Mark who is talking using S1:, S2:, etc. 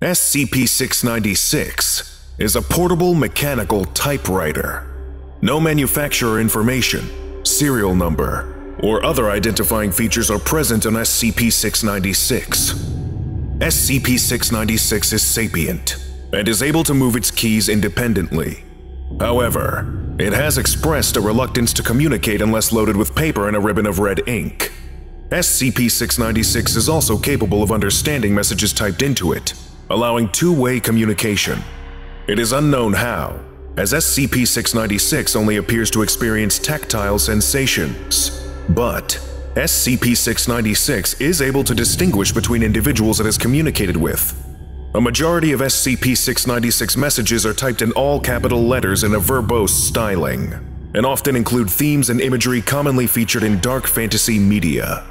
S1: SCP-696 is a portable mechanical typewriter. No manufacturer information, serial number, or other identifying features are present on SCP-696. SCP-696 is sapient and is able to move its keys independently. However, it has expressed a reluctance to communicate unless loaded with paper and a ribbon of red ink. SCP-696 is also capable of understanding messages typed into it, allowing two-way communication. It is unknown how, as SCP-696 only appears to experience tactile sensations. But SCP-696 is able to distinguish between individuals it has communicated with. A majority of SCP-696 messages are typed in all capital letters in a verbose styling, and often include themes and imagery commonly featured in dark fantasy media.